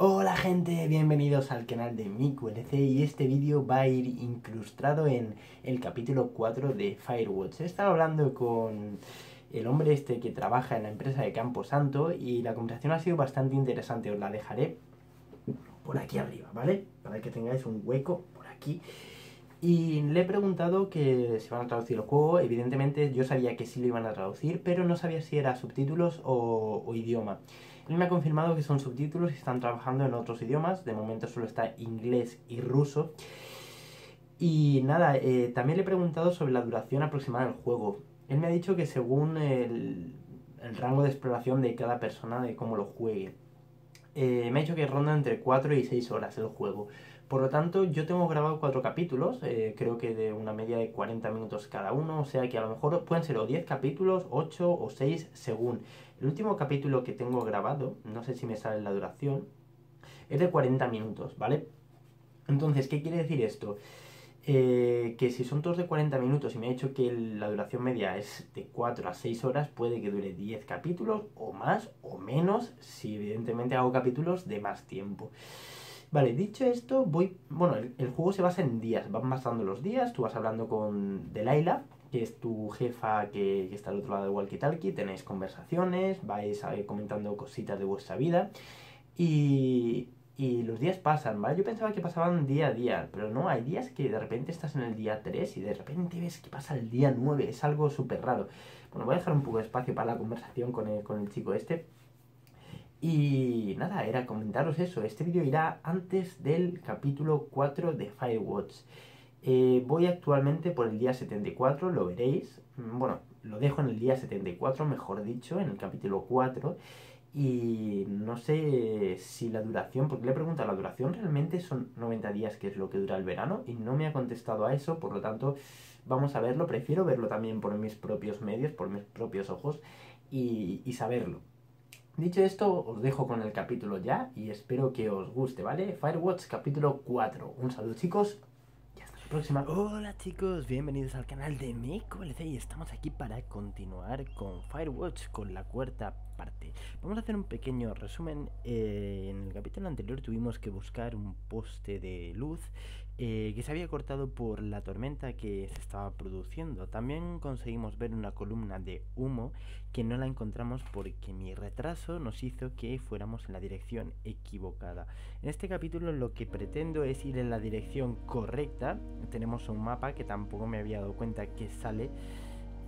Hola gente, bienvenidos al canal de MiQLC y este vídeo va a ir incrustado en el capítulo 4 de Firewatch. He estado hablando con el hombre este que trabaja en la empresa de Campo Santo y la conversación ha sido bastante interesante, os la dejaré por aquí arriba, ¿vale? Para que tengáis un hueco por aquí. Y le he preguntado que si van a traducir el juego, evidentemente yo sabía que sí lo iban a traducir, pero no sabía si era subtítulos o idioma. Él me ha confirmado que son subtítulos y están trabajando en otros idiomas. De momento solo está inglés y ruso. Y nada, eh, también le he preguntado sobre la duración aproximada del juego. Él me ha dicho que según el, rango de exploración de cada persona, de cómo lo juegue. Eh, me ha dicho que ronda entre 4 y 6 horas el juego. Por lo tanto, yo tengo grabado 4 capítulos, eh, creo que de una media de 40 minutos cada uno, o sea que a lo mejor pueden ser o 10 capítulos, 8 o 6 según. El último capítulo que tengo grabado, no sé si me sale la duración, es de 40 minutos, ¿vale? Entonces, ¿qué quiere decir esto? Eh, que si son todos de 40 minutos y me ha dicho que la duración media es de 4 a 6 horas, puede que dure 10 capítulos o más o menos, si evidentemente hago capítulos de más tiempo. Vale, dicho esto, voy. Bueno, el, juego se basa en días, van pasando los días, tú vas hablando con Delilah, que es tu jefa que, está al otro lado de walkie-talkie, tenéis conversaciones, vais a, comentando cositas de vuestra vida y, y los días pasan, ¿vale? Yo pensaba que pasaban día a día, pero no, hay días que de repente estás en el día 3 y de repente ves que pasa el día 9, es algo súper raro. Bueno, voy a dejar un poco de espacio para la conversación con el, con el chico este. Y nada, era comentaros eso. Este vídeo irá antes del capítulo 4 de Firewatch. Eh, voy actualmente por el día 74, lo veréis. Bueno, lo dejo en el día 74, mejor dicho, en el capítulo 4. Y no sé si la duración, porque le he preguntado, la duración realmente son 90 días, que es lo que dura el verano, y no me ha contestado a eso, por lo tanto, vamos a verlo. Prefiero verlo también por mis propios medios, por mis propios ojos, y, y saberlo. Dicho esto, os dejo con el capítulo ya y espero que os guste, ¿vale? Firewatch capítulo 4. Un saludo chicos próxima. Hola chicos, bienvenidos al canal de MiQLC y estamos aquí para continuar con Firewatch con la cuarta Vamos a hacer un pequeño resumen. Eh, en el capítulo anterior tuvimos que buscar un poste de luz eh, que se había cortado por la tormenta que se estaba produciendo. También conseguimos ver una columna de humo que no la encontramos porque mi retraso nos hizo que fuéramos en la dirección equivocada. En este capítulo lo que pretendo es ir en la dirección correcta. Tenemos un mapa que tampoco me había dado cuenta que sale.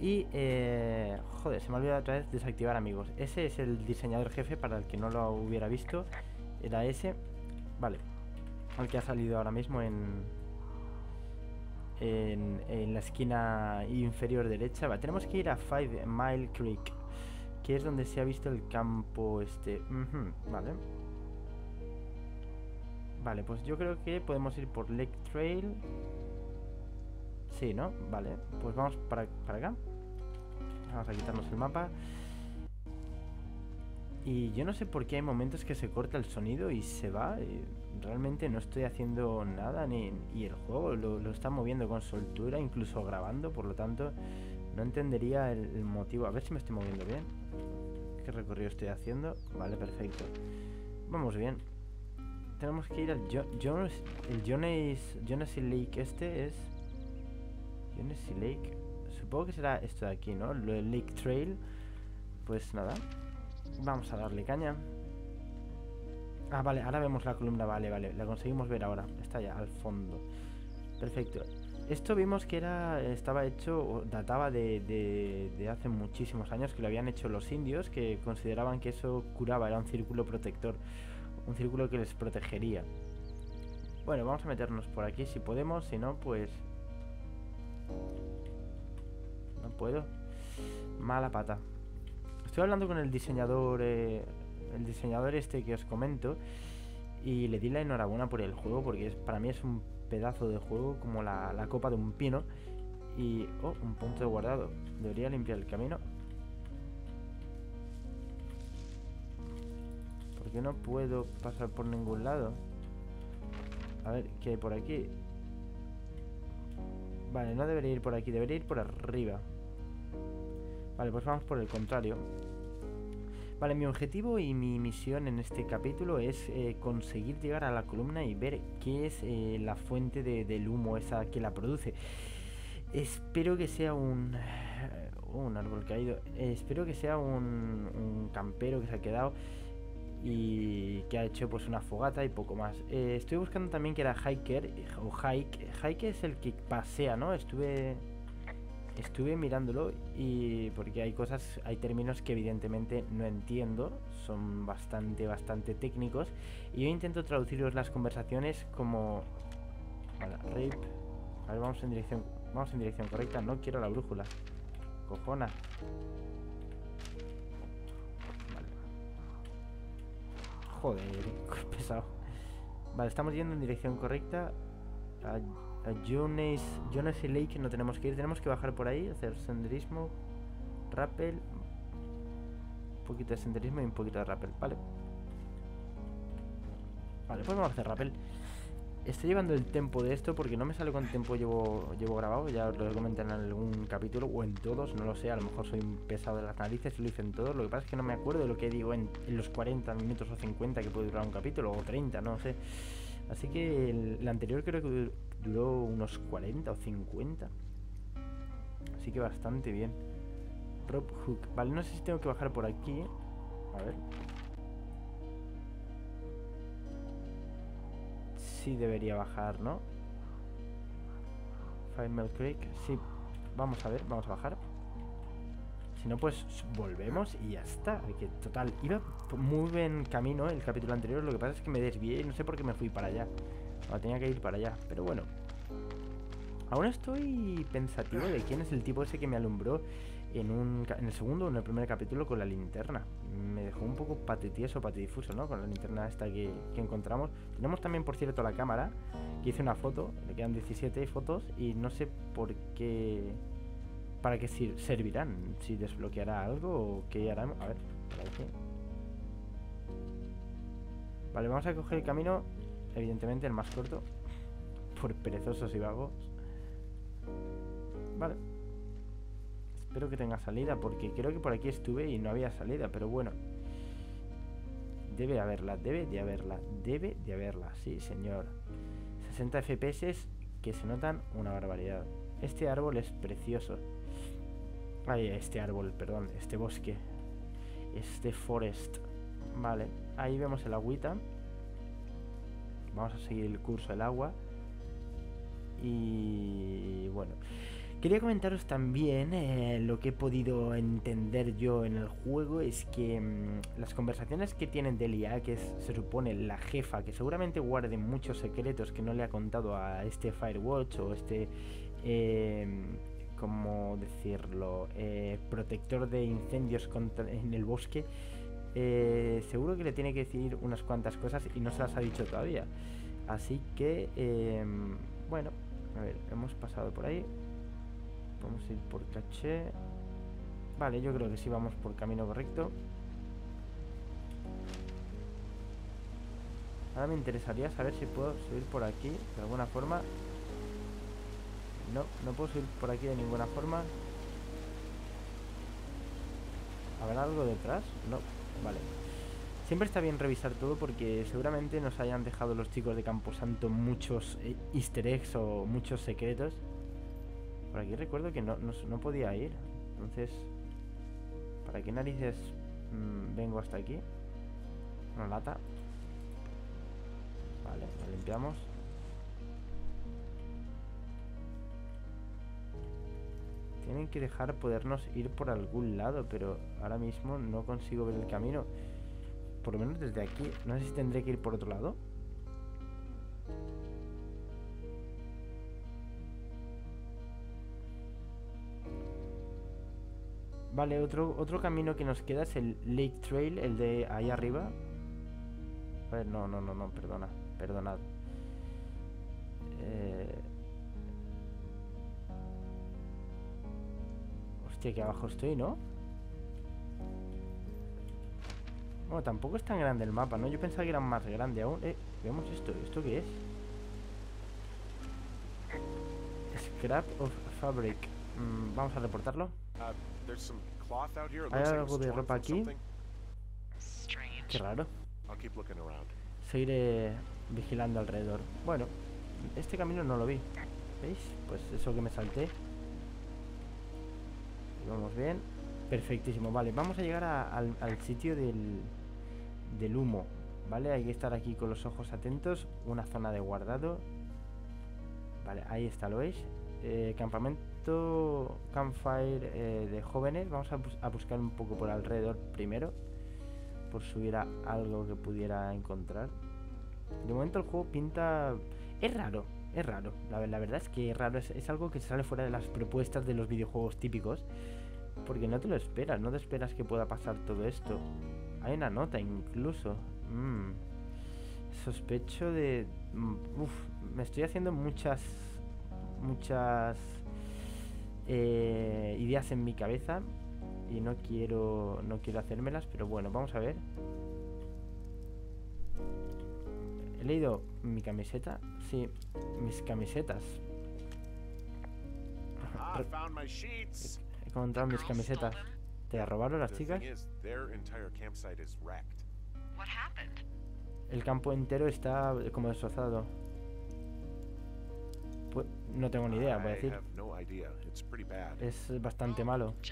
Y, eh, joder, se me ha olvidado otra vez desactivar amigos. Ese es el diseñador jefe para el que no lo hubiera visto. Era ese. Vale, al que ha salido ahora mismo en, en, en la esquina inferior derecha. Vale, tenemos que ir a Five Mile Creek, que es donde se ha visto el campo este. Vale. Vale, pues yo creo que podemos ir por Lake Trail. Sí, ¿no? Vale, pues vamos para, para acá. Vamos a quitarnos el mapa. Y yo no sé por qué hay momentos que se corta el sonido y se va. Realmente no estoy haciendo nada ni, y el juego lo, lo, está moviendo con soltura, incluso grabando, por lo tanto no entendería el, el, motivo. A ver si me estoy moviendo bien. ¿Qué recorrido estoy haciendo? Vale, perfecto. Vamos bien. Tenemos que ir al jo Jones, el Jones, Jones Lake este es... Jones Lake. Supongo que será esto de aquí, ¿no? Del Lake Trail. Pues nada. Vamos a darle caña. Ah, vale, ahora vemos la columna, vale, vale, la conseguimos ver ahora. Está ya al fondo. Perfecto. Esto vimos que era estaba hecho, databa de, de, hace muchísimos años, que lo habían hecho los indios, que consideraban que eso curaba, era un círculo protector, un círculo que les protegería. Bueno, vamos a meternos por aquí si podemos, si no, pues... No puedo. Mala pata. Estoy hablando con el diseñador, eh, el diseñador este que os comento, y le di la enhorabuena por el juego, porque es, para mí es un pedazo de juego como la, la copa de un pino. Y... Oh, un punto de guardado. Debería limpiar el camino. ¿Por qué no puedo pasar por ningún lado? A ver, ¿qué hay por aquí? Vale, no debería ir por aquí, debería ir por arriba. Vale, pues vamos por el contrario. Vale, mi objetivo y mi misión en este capítulo es eh, conseguir llegar a la columna y ver qué es eh, la fuente del humo esa que la produce. Espero que sea un... un árbol caído. espero que sea un, un campero que se ha quedado y que ha hecho pues una fogata y poco más. Eh, estoy buscando también que era hiker o hike. Hike es el que pasea, ¿no? Estuve estuve mirándolo y porque hay cosas, hay términos que evidentemente no entiendo, son bastante bastante técnicos y yo intento traduciros las conversaciones como vale, rape. A ver, vamos en dirección vamos en dirección correcta, no quiero la brújula. Cojona. Joder, qué pesado. Vale, estamos yendo en dirección correcta. Jones, Jones Lake no tenemos que ir. Tenemos que bajar por ahí, hacer senderismo, rappel. Un poquito de senderismo y un poquito de rappel. Vale. Vale, pues vamos a hacer rappel. Estoy llevando el tempo de esto porque no me sale cuánto tiempo llevo, llevo grabado. Ya os lo comenté en algún capítulo o en todos, no lo sé. A lo mejor soy pesado de las narices y lo hice en todos. Lo que pasa es que no me acuerdo de lo que digo en, los 40 minutos o 50 que puede durar un capítulo, o 30, no sé. Así que el, anterior creo que duró unos 40 o 50. Así que bastante bien. Rob Hook. Vale, no sé si tengo que bajar por aquí. A ver. sí debería bajar, ¿no? Five Mile Creek, sí. Vamos a ver, vamos a bajar. Si no, pues volvemos y ya está. Que total, iba muy bien camino el capítulo anterior. Lo que pasa es que me desvié y no sé por qué me fui para allá. Tenía que ir para allá, pero bueno. Aún estoy pensativo de quién es el tipo ese que me alumbró en, un, en el segundo o en el primer capítulo con la linterna. Me dejó un poco patitieso, patidifuso, ¿no? Con la linterna esta que, encontramos. Tenemos también, por cierto, la cámara, que hice una foto, le quedan 17 fotos y no sé por qué... ¿Para qué servirán? Si desbloqueará algo o qué harán. A ver, Vale, vamos a coger el camino, evidentemente el más corto, por perezosos y vagos. Vale. Espero que tenga salida porque creo que por aquí estuve y no había salida, pero bueno. Debe haberla, debe de haberla, debe de haberla, sí señor. 60 FPS que se notan una barbaridad. Este árbol es precioso. Ay, este árbol, perdón, este bosque. Este forest. Vale, ahí vemos el agüita. Vamos a seguir el curso del agua. Y bueno, Quería comentaros también eh, lo que he podido entender yo en el juego es que mm, las conversaciones que tienen Delia, que se supone la jefa, que seguramente guarde muchos secretos que no le ha contado a este Firewatch o este, eh, ¿cómo decirlo?, eh, protector de incendios en el bosque, eh, seguro que le tiene que decir unas cuantas cosas y no se las ha dicho todavía. Así que, bueno, a ver, hemos pasado por ahí. Vamos a ir por caché. Vale, yo creo que sí vamos por camino correcto. Ahora me interesaría saber si puedo subir por aquí de alguna forma. No, no puedo subir por aquí de ninguna forma. ¿Habrá algo detrás? No, vale. Siempre está bien revisar todo porque seguramente nos hayan dejado los chicos de Camposanto muchos eh, easter eggs o muchos secretos por aquí recuerdo que no, podía ir. Entonces, ¿para qué narices mm, vengo hasta aquí? Una lata. Vale, la limpiamos. Tienen que dejar podernos ir por algún lado, pero ahora mismo no consigo ver el camino. Por lo menos desde aquí. No sé si tendré que ir por otro lado. Vale, otro, otro camino que nos queda es el Lake Trail, el de ahí arriba. A ver, no, no, no, no, perdona, perdonad. Eh... Hostia, aquí abajo estoy, ¿no? Bueno, tampoco es tan grande el mapa, ¿no? Yo pensaba que era más grande aún. Eh, vemos esto. ¿Esto qué es? Scrap of Fabric. Mm, vamos a reportarlo. Uh, ¿Hay algo de ropa aquí? Qué raro. Seguiré vigilando alrededor. Bueno, este camino no lo vi. ¿Veis? Pues eso que me salté. Vamos bien. Perfectísimo. Vale, vamos a llegar al, sitio del, del humo. ¿Vale? Hay que estar aquí con los ojos atentos. Una zona de guardado. Vale, ahí está, ¿lo veis? Eh, campamento Campfire eh, de jóvenes. Vamos a, a, buscar un poco por alrededor primero. Por si hubiera algo que pudiera encontrar. De momento el juego pinta... Es raro, es raro. La, verdad es que es raro. Es, algo que sale fuera de las propuestas de los videojuegos típicos. Porque no te lo esperas. No te esperas que pueda pasar todo esto. Hay una nota incluso. Mm. Sospecho de... Mm, uf, me estoy haciendo muchas... Muchas... Eh, ideas en mi cabeza y no quiero no quiero hacérmelas pero bueno vamos a ver He leído mi camiseta. Sí, mis camisetas. He encontrado mis camisetas. ¿Te robaron las chicas? El campo entero está como destrozado. Pues, no tengo ni idea, voy a decir. Es bastante malo.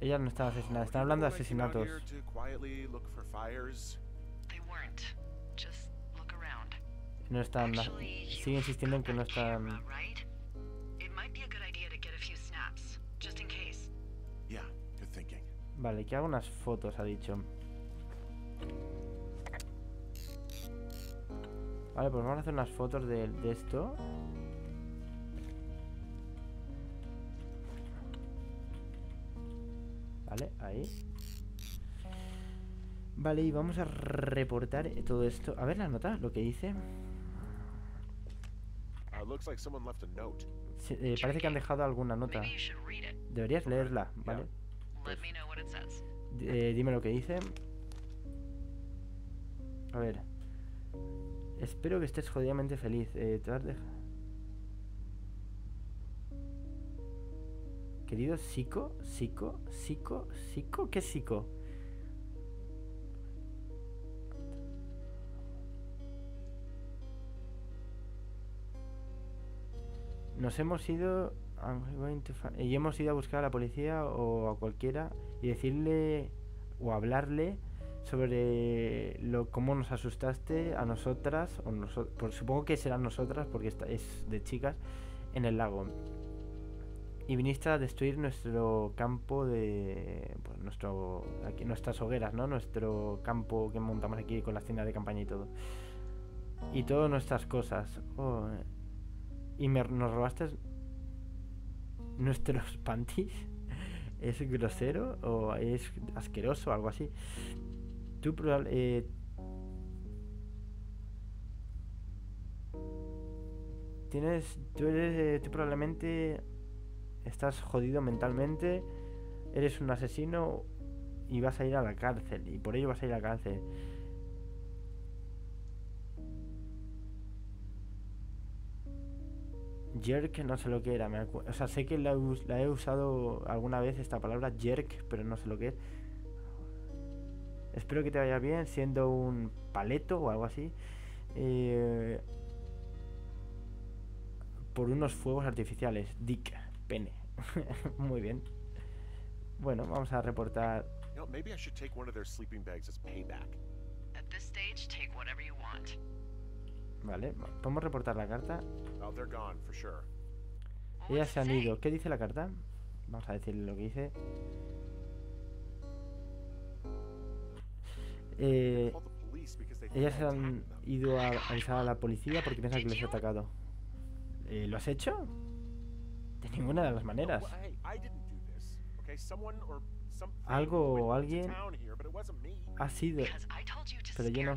Ellas no están asesinadas, están hablando de asesinatos. No están. Sigue insistiendo en que no están. Vale, que hago unas fotos, ha dicho. Vale, pues vamos a hacer unas fotos de, de esto. Vale, ahí. Vale, y vamos a reportar todo esto. A ver la nota, lo que dice. Eh, parece que han dejado alguna nota. Deberías leerla, ¿vale? Eh, dime lo que dice. A ver. Espero que estés jodidamente feliz. Eh, te has Querido psico, psico, psico, psico, ¿qué psico? Nos hemos ido y hemos ido a buscar a la policía o a cualquiera y decirle o hablarle sobre lo cómo nos asustaste a nosotras o supongo que serán nosotras porque es de chicas en el lago. Y viniste a destruir nuestro campo de pues, nuestro aquí, nuestras hogueras no nuestro campo que montamos aquí con las tiendas de campaña y todo. Y todas nuestras cosas. Oh, y me, nos robaste nuestros panties es grosero o es asqueroso o algo así tú eh, tienes tú eres eh, tú probablemente estás jodido mentalmente, eres un asesino y vas a ir a la cárcel. Y por ello vas a ir a la cárcel. Jerk, no sé lo que era. o sea, sé que la, he usado alguna vez esta palabra, jerk, pero no sé lo que es. Espero que te vaya bien siendo un paleto o algo así. Eh, por unos fuegos artificiales. Dick pene. Muy bien. Bueno, vamos a reportar. Vale, podemos reportar la carta. Oh, Ellas se han ido. ¿Qué dice la carta? Vamos a decirle lo que dice. Eh, ellas se han ido a avisar a la policía porque piensan que les ha atacado. Eh, ¿Lo has hecho? De ninguna de las maneras. Algo o alguien ha sido, pero yo no.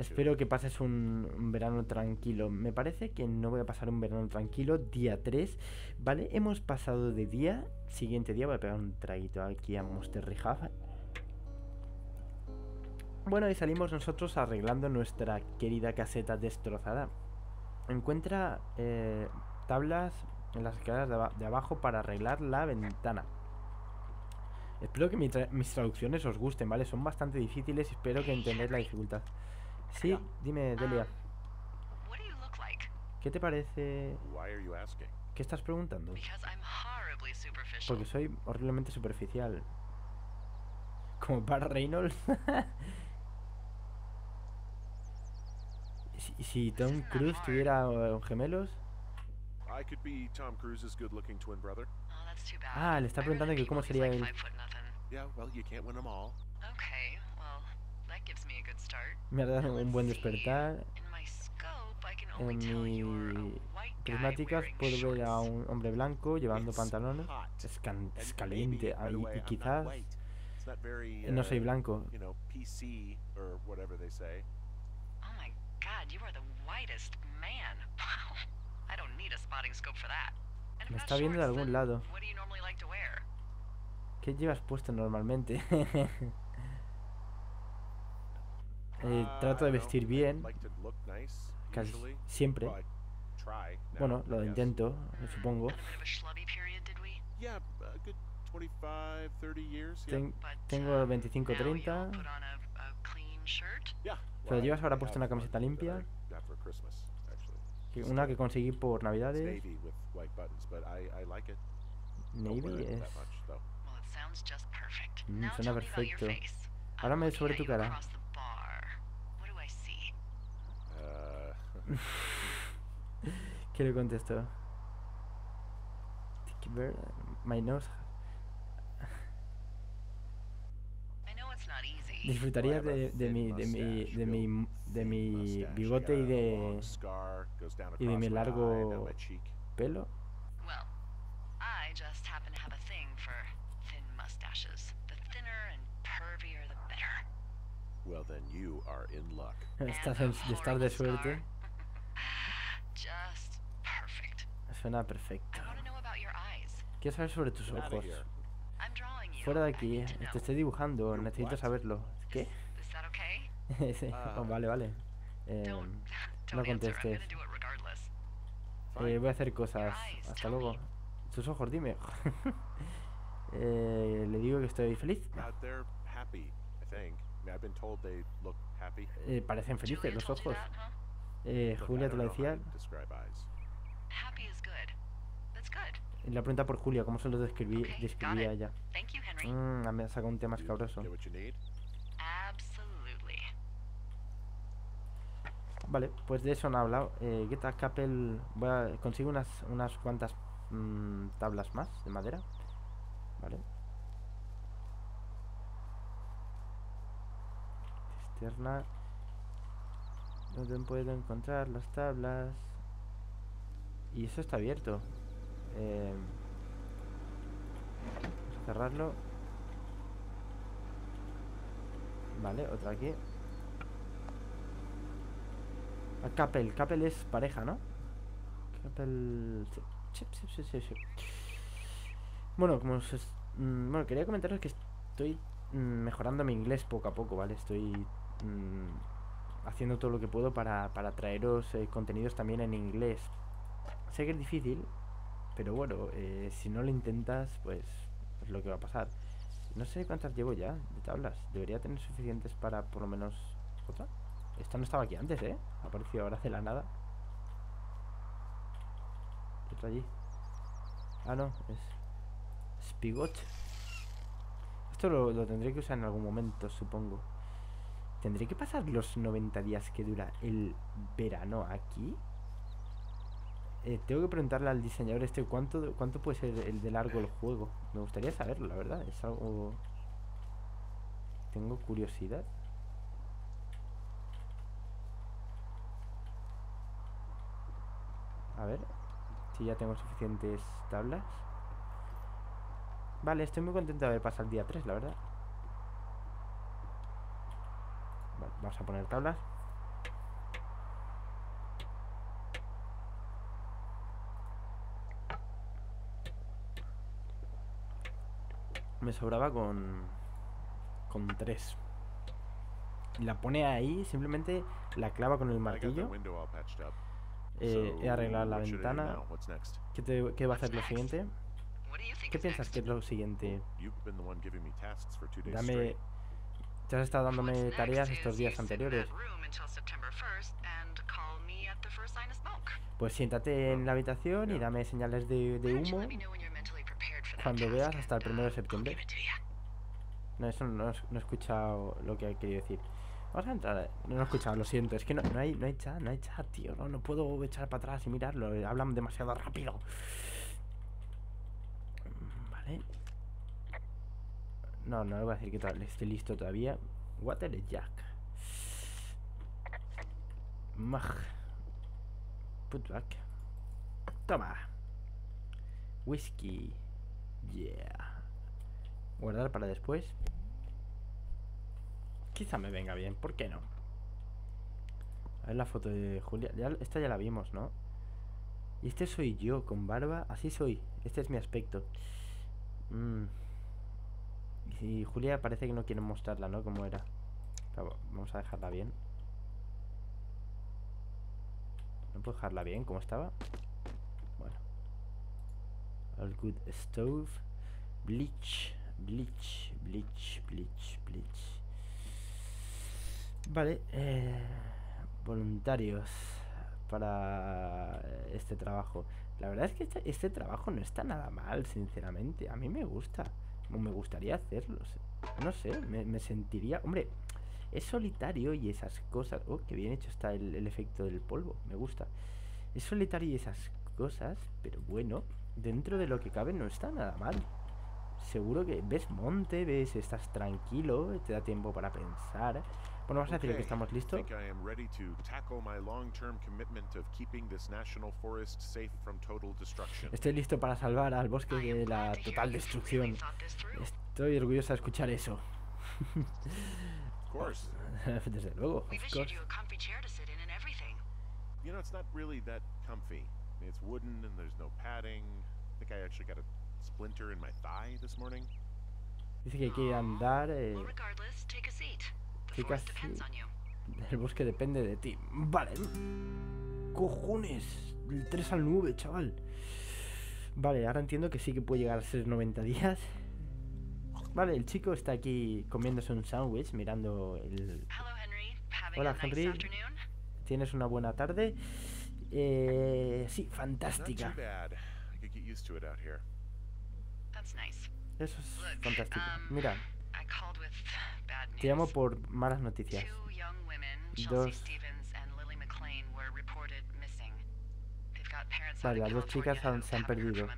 Espero que pases un, verano tranquilo. Me parece que no voy a pasar un verano tranquilo. Día 3, ¿vale? Hemos pasado de día. Siguiente día voy a pegar un traguito aquí a Monster Rehab. Bueno, y salimos nosotros arreglando nuestra querida caseta destrozada. Encuentra eh, tablas en las escaleras de, ab de, abajo para arreglar la ventana. Espero que mis traducciones os gusten, ¿vale? Son bastante difíciles y espero que entendáis la dificultad. Sí, dime, Delia. ¿Qué te parece? ¿Qué estás preguntando? Porque soy horriblemente superficial. Como para Reynolds. ¿Y si Tom Cruise tuviera uh, gemelos? Ah, le está preguntando que cómo sería él. Me ha dado un buen despertar. En mi prismáticas puedo ver a un hombre blanco llevando pantalones. Es, can es caliente. Y, y, quizás no soy blanco. Me está viendo de algún lado. ¿Qué llevas puesto normalmente? Eh, trato de vestir bien. Casi siempre. Bueno, lo intento, supongo. Ten tengo 25-30. ¿Pero llevas ahora puesto una camiseta limpia? Una que conseguí por navidades. Navy es... Mm, suena perfecto. Háblame sobre tu cara. ¿Qué le contestó? My nose. Disfrutaría de, de, mi, de, mi, de, mi, de mi bigote y de, y de mi largo pelo. Estás de estar de suerte. Suena perfecto. Quiero saber sobre tus ojos. Fuera de aquí, te estoy dibujando, necesito saberlo. ¿Qué? sí. oh, vale, vale. Eh, no contestes. Eh, voy a hacer cosas. Hasta luego. Tus ojos, dime. eh, le digo que estoy feliz. Eh, parecen felices los ojos. Eh, Julia te lo decía. La pregunta por Julia, ¿cómo se lo describí, describía ella? Mm, me ha sacado un tema escabroso. Vale, pues de eso no he hablado. Eh, Get a couple. Voy a conseguir unas, unas cuantas mmm, tablas más de madera. Vale. Externa. ¿Dónde puedo encontrar las tablas? Y eso está abierto. Eh, vamos a cerrarlo. Vale, otra aquí. A Capel, Capel es pareja, ¿no? Capel... Sí, sí, sí, sí. Bueno, como os... Mm, bueno, quería comentaros que estoy mm, mejorando mi inglés poco a poco, ¿vale? Estoy mm, haciendo todo lo que puedo para, para traeros eh, contenidos también en inglés. Sé que es difícil, pero bueno, eh, si no lo intentas, pues es lo que va a pasar. No sé cuántas llevo ya de tablas. Debería tener suficientes para por lo menos otra. Esta no estaba aquí antes, ¿eh? Ha aparecido ahora de la nada. Otra allí. Ah, no, es... Spigot. Esto lo, lo, tendré que usar en algún momento, supongo. ¿Tendré que pasar los 90 días que dura el verano aquí? Eh, tengo que preguntarle al diseñador este cuánto, cuánto puede ser el de largo el juego. Me gustaría saberlo, la verdad. Es algo... Tengo curiosidad. A ver. si ya tengo suficientes tablas. Vale, estoy muy contento de haber pasado el día 3, la verdad. Vale, vamos a poner tablas. Me sobraba con... Con 3. La pone ahí, simplemente la clava con el martillo. Eh, he arreglado la ventana. ¿Qué, te, ¿Qué va a hacer lo siguiente? ¿Qué piensas que es lo siguiente? Dame... Te has estado dándome tareas estos días anteriores. Pues siéntate en la habitación y dame señales de, de humo cuando veas hasta el primero de septiembre. No, eso no, no, he escuchado lo que he querido decir. Vamos a entrar. No lo he escuchado, lo siento. Es que no, no, hay, no hay chat, no hay chat, tío. No, no puedo echar para atrás y mirarlo. Hablan demasiado rápido. Vale. No, no voy a decir que esté listo todavía. Water Jack. Mag. Putback. Toma. Whisky. Yeah. Guardar para después. Quizá me venga bien, ¿por qué no? A ver la foto de Julia. esta ya la vimos, ¿no? Y este soy yo, con barba. Así soy. Este es mi aspecto. Mm. Y Julia parece que no quiere mostrarla, ¿no? Como era. vamos a dejarla bien. ¿No puedo dejarla bien? ¿Cómo estaba? Bueno. All good stove. Bleach. Bleach. Bleach. Bleach. Bleach. Vale. Eh, voluntarios para este trabajo. La verdad es que este, este, trabajo no está nada mal, sinceramente. A mí me gusta. Me gustaría hacerlo. No sé, me, sentiría... Hombre, es solitario y esas cosas... Oh, qué bien hecho está el, efecto del polvo. Me gusta. Es solitario y esas cosas, pero bueno, dentro de lo que cabe no está nada mal. Seguro que ves monte, ves, estás tranquilo, te da tiempo para pensar. Bueno, vamos a decir que estamos listos. Estoy listo para salvar al bosque de la total destrucción. Estoy orgulloso de escuchar eso. Desde luego, of course. You know, it's not really that comfy. It's wooden and there's no padding. I think I actually got a splinter in my thigh this morning. Dice que hay que andar. Eh, Chicas, el bosque depende de ti. Vale. Cojones. Del 3 al 9, chaval. Vale, ahora entiendo que sí que puede llegar a ser 90 días. Vale, el chico está aquí comiéndose un sándwich, mirando el... Hola, Henry. ¿Tienes una buena tarde? Eh, sí, fantástica. Eso es fantástico. Um, Mira, te llamo por malas noticias. Dos. Vale, las dos chicas se han perdido.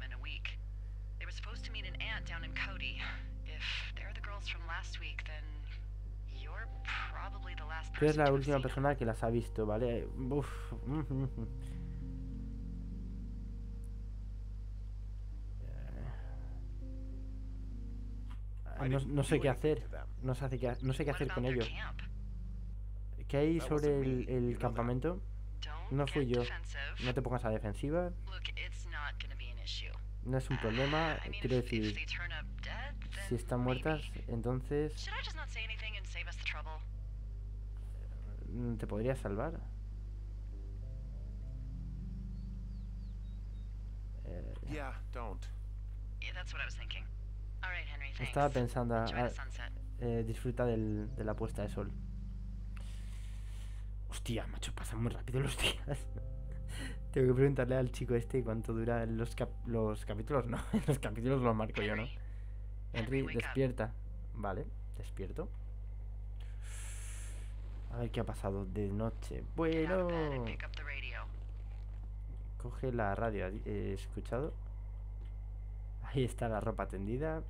Tú eres la última persona que las ha visto, ¿vale? Uf. no, no, sé qué hacer. No sé, qué, no sé qué hacer con ello. ¿Qué hay sobre el, el campamento? No fui yo. No te pongas a defensiva. No es un problema. Quiero decir, si están muertas, entonces... ¿Te podría salvar? Eh, Estaba pensando, a, eh, disfruta del, de la puesta de sol. Hostia, macho, pasan muy rápido los días. Tengo que preguntarle al chico este cuánto dura los, los capítulos. No, los capítulos los marco yo, ¿no? Henry, despierta. Vale, despierto. A ver qué ha pasado de noche. Bueno. Coge la radio. ¿He escuchado? Ahí está la ropa tendida.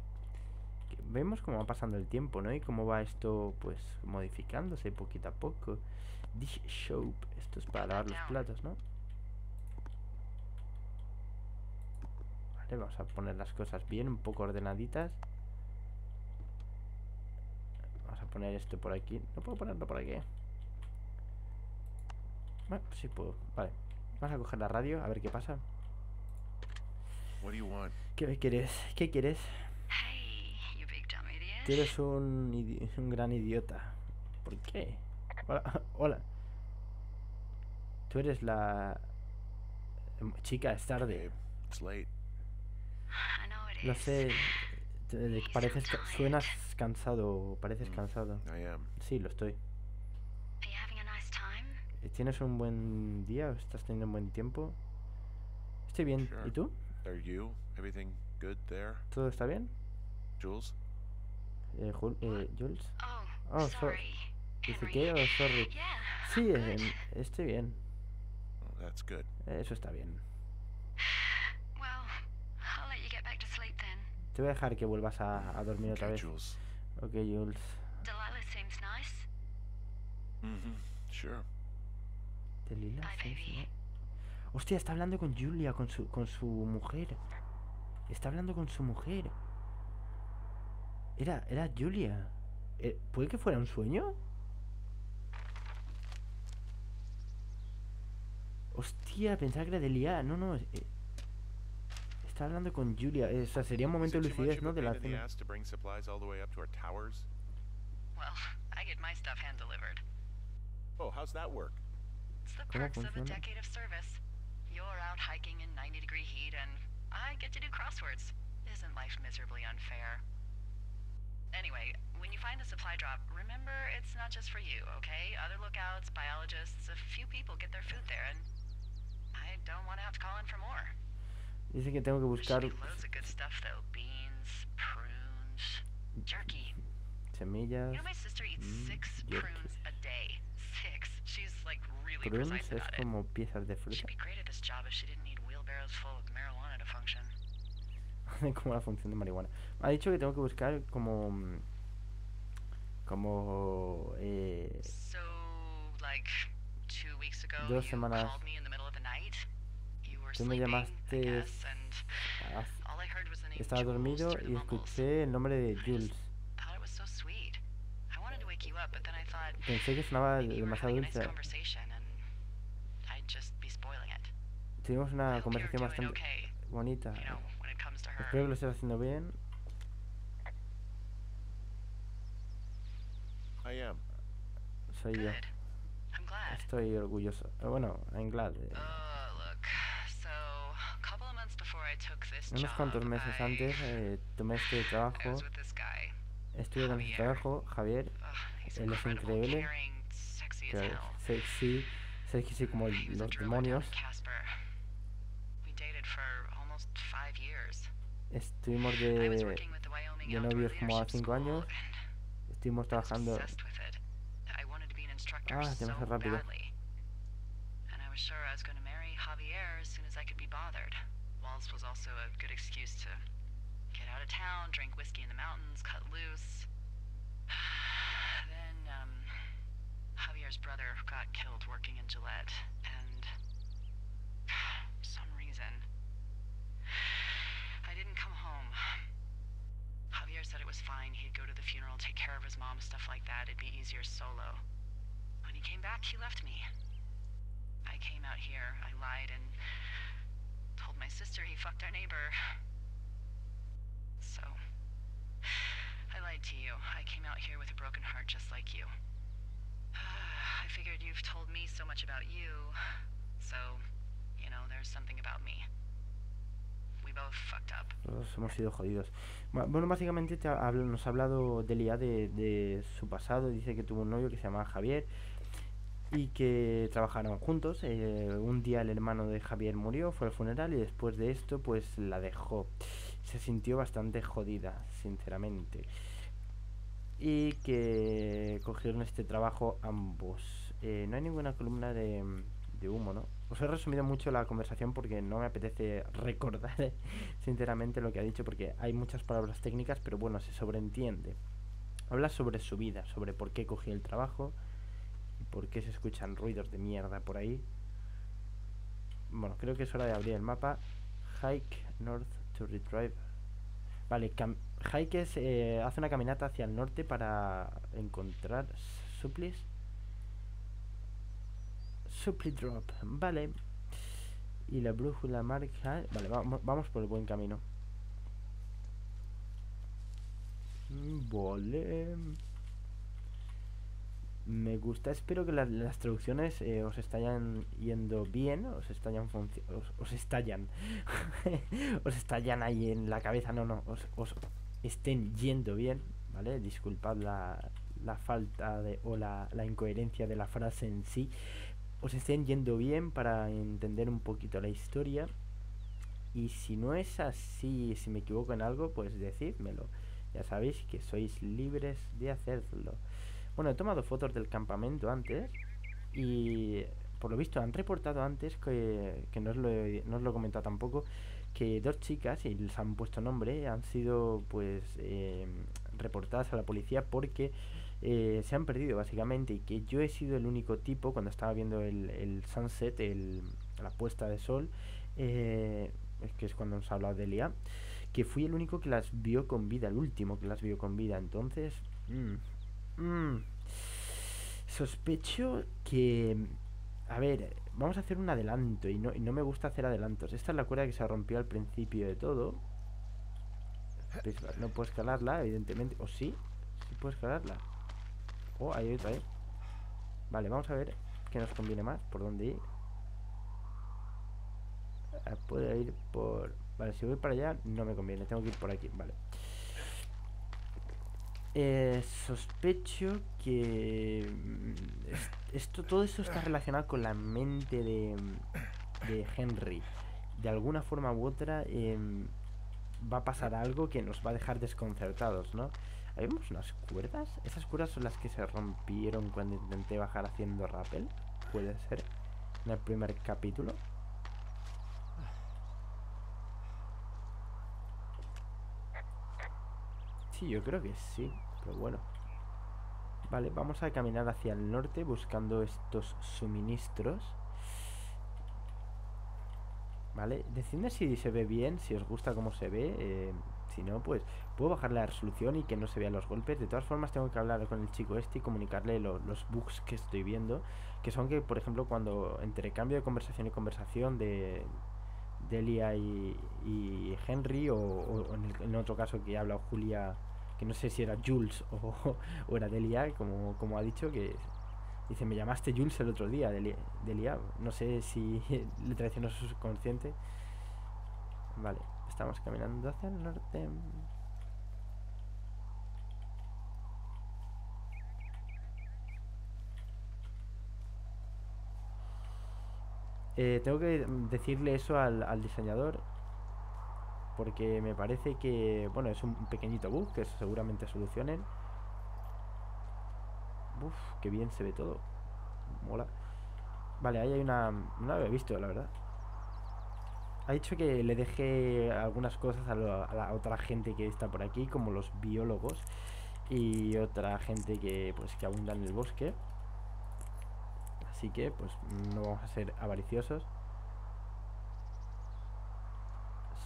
Vemos cómo va pasando el tiempo, ¿no? Y cómo va esto, pues, modificándose poquito a poco. Dish soap. Esto es para lavar los platos, ¿no? Vamos a poner las cosas bien, un poco ordenaditas. Vamos a poner esto por aquí. No puedo ponerlo por aquí. Bueno, sí puedo. Vale. Vamos a coger la radio, a ver qué pasa. ¿Qué quieres? ¿Qué quieres? Tú eres un, un gran idiota. ¿Por qué? Hola. Hola. Tú eres la... Chica, es tarde. Lo sé. pareces... Suenas cansado. Pareces mm, cansado. Sí, lo estoy. ¿Tienes un buen día? ¿Estás teniendo un buen tiempo? Estoy bien. ¿Y tú? ¿Todo está bien? Jules? Eh, eh, Jules? Oh, oh sorry. Dice que, oh, sorry. Sí, eh, estoy bien. Eso está bien. Te voy a dejar que vuelvas a, a dormir otra vez. Jules. Ok, Jules. Delilah seems nice. Mm-hmm. Sure. Delilah seems Hostia, está hablando con Julia, con su, con su mujer. Está hablando con su mujer. Era, era Julia. Eh, ¿Puede que fuera un sueño? Hostia, pensaba que era Delia. No, no. Eh, está hablando con Julia. Eh, o sea, sería un momento de lucidez, ¿no? De la cena. Well, I get my stuff hand delivered. Oh, how's that work? It's the perks of a decade of service. You're out hiking in 90 degree heat, and I get to do crosswords. Isn't life miserably unfair? Anyway, when you find a supply drop, remember it's not just for you, okay? Other lookouts, biologists, a few people get their food there, and I don't want to have to call in for more. Dice que tengo que buscar loads of good stuff though. Beans, prunes, jerky. Semillas. You know my sister eats mm, six jerky. prunes a day. Prunes es como piezas de fruta. Como la función de marihuana. Ha dicho que tengo que buscar como. Como. Eh, dos semanas. Me Tú me llamaste. Estaba dormido y escuché el nombre de Jules. Pensé que sonaba demasiado dulce. Tuvimos una conversación bastante bonita. Espero que lo estés haciendo bien. I am. Soy yo. Estoy orgulloso. Eh, bueno, I'm glad. Eh. Unos cuantos meses antes eh, tomé este trabajo. Estuve con este trabajo, Javier. Él es increíble. Sexy, sexy como los demonios. Estuvimos de, de novios como a 5 años. Estuvimos trabajando. Ah, que rápido. Walls was also a good excuse to get out of town, drink whiskey in the mountains, cut loose. then, um, Javier's brother got killed working in Gillette, and some reason, I didn't come home. Javier said it was fine. He'd go to the funeral, take care of his mom, stuff like that. It'd be easier solo. When he came back, he left me. I came out here. I lied and told my sister he fucked our neighbor. So, I lied to you. I came out here with a broken heart just like you. I figured you've told me so much about you, so, you know, there's something about me. Todos hemos sido jodidos. Bueno, básicamente te nos ha hablado Delia de, de su pasado. Dice que tuvo un novio que se llamaba Javier y que trabajaron juntos. Eh, un día el hermano de Javier murió, fue al funeral y después de esto pues la dejó. Se sintió bastante jodida, sinceramente. Y que cogieron este trabajo ambos. Eh, no hay ninguna columna de, de humo, ¿no? Os he resumido mucho la conversación porque no me apetece recordar sinceramente lo que ha dicho porque hay muchas palabras técnicas, pero bueno, se sobreentiende. Habla sobre su vida, sobre por qué cogió el trabajo y por qué se escuchan ruidos de mierda por ahí. Bueno, creo que es hora de abrir el mapa. Hike North To retrieve. Vale, cam- Hikes eh, hace una caminata hacia el norte para encontrar supplies. Supply drop, vale. Y la brújula marca. Vale, vamos, por el buen camino. Vale. Me gusta, espero que la- las traducciones eh, os estallan yendo bien, os estallan os, os estallan, os estallan ahí en la cabeza, no, no, os, os estén yendo bien, ¿vale? Disculpad la, la falta de, o la, la incoherencia de la frase en sí, os estén yendo bien para entender un poquito la historia. Y si no es así, si me equivoco en algo, pues decídmelo. Ya sabéis que sois libres de hacerlo. Bueno, he tomado fotos del campamento antes y por lo visto han reportado antes que, que no, os lo he, no os lo he comentado tampoco que dos chicas y les han puesto nombre han sido pues eh, reportadas a la policía porque eh, se han perdido básicamente y que yo he sido el único tipo cuando estaba viendo el, el sunset, el, la puesta de sol, eh, es que es cuando nos ha hablado de Elia, que fui el único que las vio con vida, el último que las vio con vida. Entonces, mm, mm, sospecho que... A ver, vamos a hacer un adelanto y no, y no me gusta hacer adelantos. Esta es la cuerda que se rompió al principio de todo. Pues, No puedo escalarla, evidentemente. ¿O sí? Sí puedo escalarla. Oh, hay otra, ¿eh? Vale, vamos a ver qué nos conviene más, por dónde ir. Ah, Puedo ir por... Vale, si voy para allá no me conviene, tengo que ir por aquí, vale. Eh, sospecho que mm, es- esto, todo eso está relacionado con la mente de, de Henry. De alguna forma u otra em, va a pasar algo que nos va a dejar desconcertados, ¿no? Ahí vemos unas cuerdas. Esas cuerdas son las que se rompieron cuando intenté bajar haciendo rappel. Puede ser. En el primer capítulo. Sí, yo creo que sí. Pero bueno. Vale, vamos a caminar hacia el norte buscando estos suministros. Vale, decidme si se ve bien, si os gusta cómo se ve. eh, si no, pues puedo bajar la resolución y que no se vean los golpes. De todas formas, tengo que hablar con el chico este y comunicarle lo- los bugs que estoy viendo. Que son que, por ejemplo, cuando entre cambio de conversación y conversación de Delia y, Henry, o, en, el- otro caso que habla Julia, que no sé si era Jules o, o era Delia, como, como ha dicho, que dice, me llamaste Jules el otro día, Delia. Delia. No sé si le traicionó su subconsciente. Vale, estamos caminando hacia el norte. Eh, tengo que decirle eso al, al diseñador porque me parece que, bueno, es un pequeñito bug que seguramente solucionen. Uf, qué bien se ve todo. Mola. Vale, ahí hay una... No lo había visto, la verdad. Ha dicho que le deje algunas cosas a, lo- a la otra gente que está por aquí, como los biólogos y otra gente que pues que abunda en el bosque. Así que pues no vamos a ser avariciosos.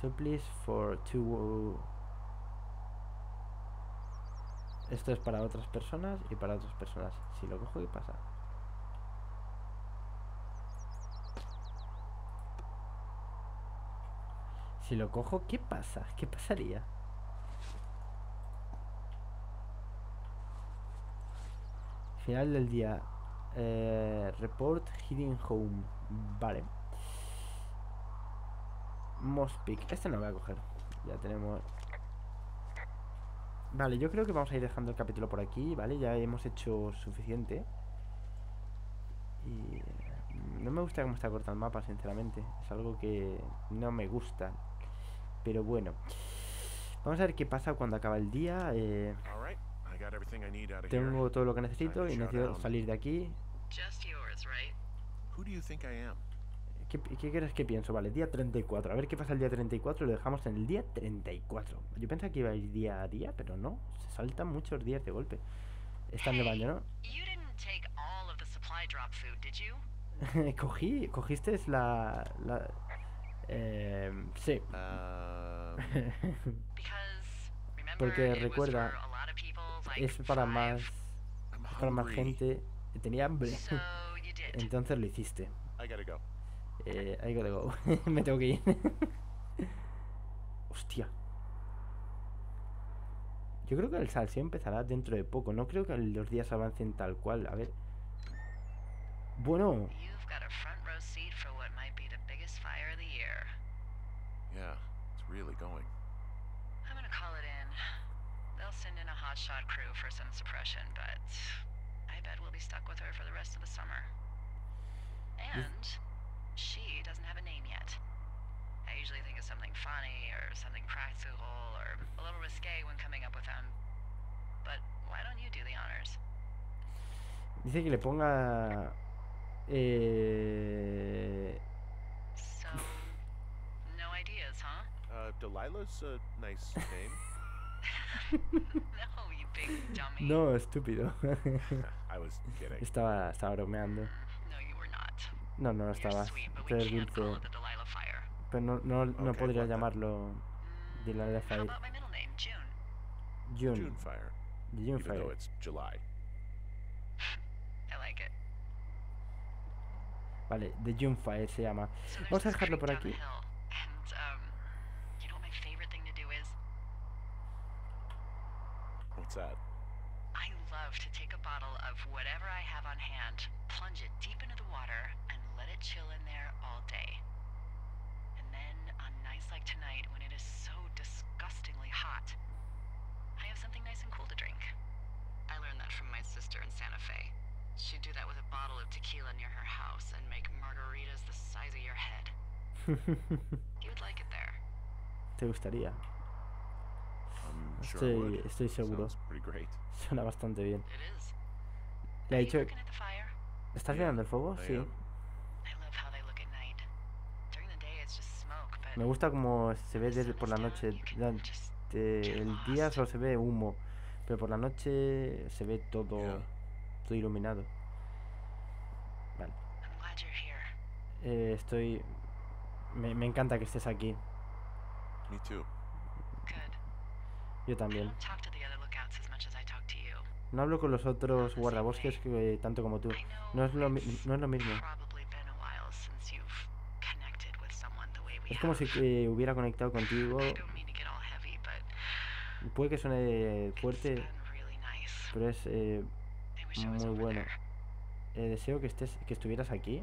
Supplies for two. Esto es para otras personas y para otras personas. Si lo cojo, ¿qué pasa? Si lo cojo, ¿qué pasa? ¿Qué pasaría? Final del día. Eh, report Hidden Home. Vale. Mospic. Este no lo voy a coger. Ya tenemos. Vale, yo creo que vamos a ir dejando el capítulo por aquí, ¿vale? Ya hemos hecho suficiente. Y mm, no me gusta cómo está cortado el mapa, sinceramente. Es algo que no me gusta. Pero bueno. Vamos a ver qué pasa cuando acaba el día. eh, All right, I got everything I need out of tengo todo lo que necesito y necesito salir de aquí. Just yours, right? Who do you think I am? ¿Qué, qué crees que pienso? Vale, día 34. A ver qué pasa el día 34 y lo dejamos en el día 34. Yo pensaba que iba a ir día a día, pero no. Se saltan muchos días de golpe. Está en el baño, ¿no? You didn't take all of the supply drop food, did you? Cogí, cogiste la, la- Eh, sí. Remember, Porque recuerda, es para más, para más gente. Tenía hambre. Entonces lo hiciste. Eh, I gotta go. Me tengo que ir. Hostia. Yo creo que el salseo empezará dentro de poco. No creo que los días avancen tal cual. A ver. Bueno, really going. I'm gonna call it in. They'll send in a hotshot crew for some suppression, but I bet we'll be stuck with her for the rest of the summer. And she doesn't have a name yet. I usually think of something funny or something practical or a little risque when coming up with them. But why don't you do the honors? dice que le ponga. Eh, Delilah's a nice name. no, you big dummy. no, estúpido. I was kidding. estaba, estaba bromeando. No, you were not. No, no lo You're estaba. sweet, but we Pero es dulce. the Delilah. Pero no, no, no Ok, podría what the- llamarlo de la How Fire. about my middle name, June? June. June Fire. June even though Fire. it's July. I like it. Vale, de June Fire se llama. So Vamos a dejarlo por the aquí. hill, What's that? I love to take a bottle of whatever I have on hand, plunge it deep into the water, and let it chill in there all day. And then, on nights like tonight, when it is so disgustingly hot, I have something nice and cool to drink. I learned that from my sister in Santa Fe. She'd do that with a bottle of tequila near her house and make margaritas the size of your head. You would like it there. ¿Te gustaría? Estoy- estoy seguro. Suena bastante bien. Le ha dicho. ¿Estás mirando el fuego? Sí. Me gusta como se ve desde por la noche. durante el día solo se ve humo. Pero por la noche se ve todo, todo iluminado. Vale. Eh, estoy. Me, me encanta que estés aquí. Me too. To you. No hablo con los otros guardabosques que, tanto como tú. No es lo, no es lo mismo. Es como si eh, hubiera conectado contigo. Puede que suene fuerte, pero es eh, muy bueno. eh, deseo que estés, que estuvieras aquí.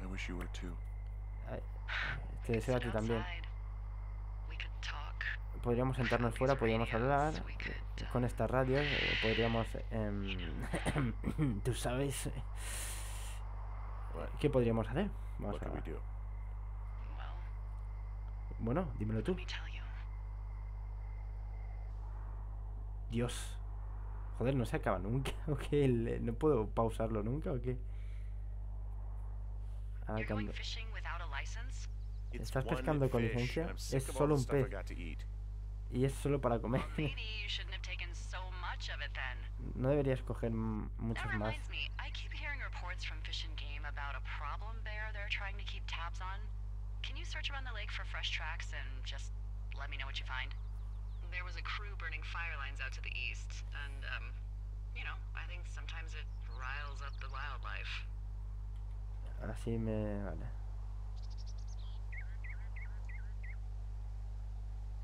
Te deseo a ti también. Podríamos sentarnos fuera, podríamos hablar eh, con estas radios, eh, podríamos, em, tú sabes, eh? ¿qué podríamos hacer? Vamos a, bueno, dímelo tú. Dios, joder, no se acaba nunca, ¿o qué? El- ¿No puedo pausarlo nunca o qué? Ahora You're going cuando- fishing without a license? It's ¿Estás pescando con licencia? Es solo un pez. Y es solo para comer. No deberías coger muchos más. Can you search around the lake for fresh tracks and just let me know what you find? There was a crew burning fire lines out to the east, and, um, you know, I think sometimes it riles up the wildlife. Así me... Vale.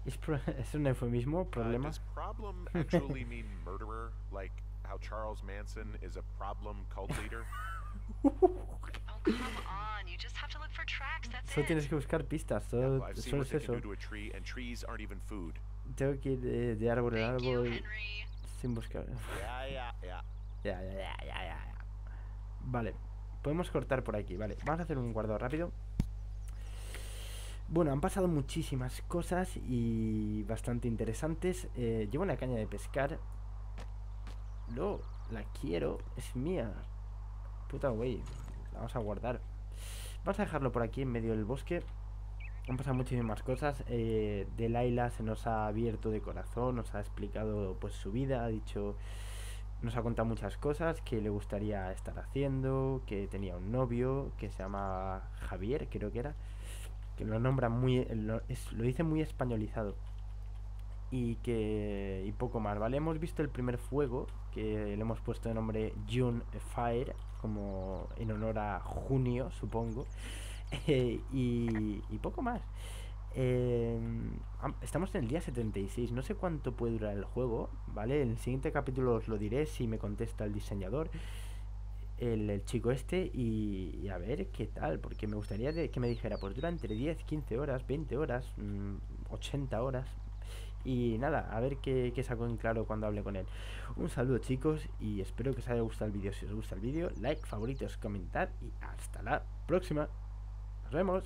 ¿Es, pro- ¿Es un eufemismo? Uh, ¿Problema? does problem actually mean murderer? Like how Charles Manson is a problem cult leader? Oh, come on, you just have to look for tracks, that's Solo tienes que buscar pistas, solo, well, I've seen solo what es they can eso. to a tree, and trees aren't even food. Tengo que ir de, de árbol en Thank you, árbol Henry. sin buscar... Yeah, yeah, yeah. Ya, ya, ya, ya, ya, ya. Vale, podemos cortar por aquí, vale. Vamos a hacer un guardado rápido. Bueno, han pasado muchísimas cosas y bastante interesantes. Eh, llevo una caña de pescar. No, la quiero, es mía. Puta güey, la vamos a guardar. Vamos a dejarlo por aquí en medio del bosque. Han pasado muchísimas cosas. Eh, Delilah se nos ha abierto de corazón, nos ha explicado pues su vida, ha dicho nos ha contado muchas cosas que le gustaría estar haciendo, que tenía un novio que se llama Javier, creo que era. Que lo nombra muy, lo, es- lo dice muy españolizado. Y que, y poco más, ¿vale? Hemos visto el primer fuego, que le hemos puesto de nombre June Fire, como en honor a junio, supongo. Eh, y, y poco más. Eh, am- estamos en el día 76, no sé cuánto puede durar el juego, ¿vale? En el siguiente capítulo os lo diré si me contesta el diseñador, el, el chico este, y, a ver qué tal, porque me gustaría de- que me dijera, pues dura entre 10, 15 horas, 20 horas, mm, 80 horas. Y nada, a ver qué, qué saco en claro cuando hable con él. Un saludo chicos y espero que os haya gustado el vídeo. Si os gusta el vídeo, like, favoritos, comentar y hasta la próxima. Nos vemos.